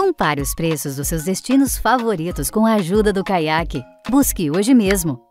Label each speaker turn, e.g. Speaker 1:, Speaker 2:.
Speaker 1: Compare os preços dos seus destinos favoritos com a ajuda do caiaque. Busque hoje mesmo.